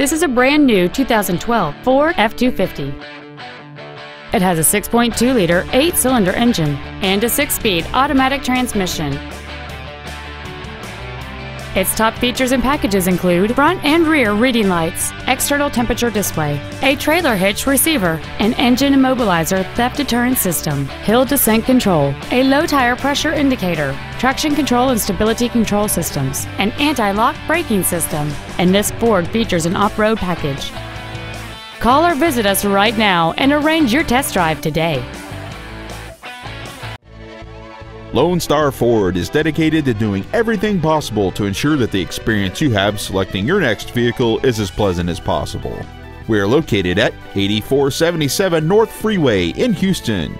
This is a brand new 2012 Ford F-250. It has a 6.2-liter eight-cylinder engine and a six-speed automatic transmission. Its top features and packages include front and rear reading lights, external temperature display, a trailer hitch receiver, an engine immobilizer theft deterrent system, hill descent control, a low tire pressure indicator, traction control and stability control systems, an anti-lock braking system, and this Ford features an off-road package. Call or visit us right now and arrange your test drive today. Lone Star Ford is dedicated to doing everything possible to ensure that the experience you have selecting your next vehicle is as pleasant as possible. We are located at 8477 North Freeway in Houston.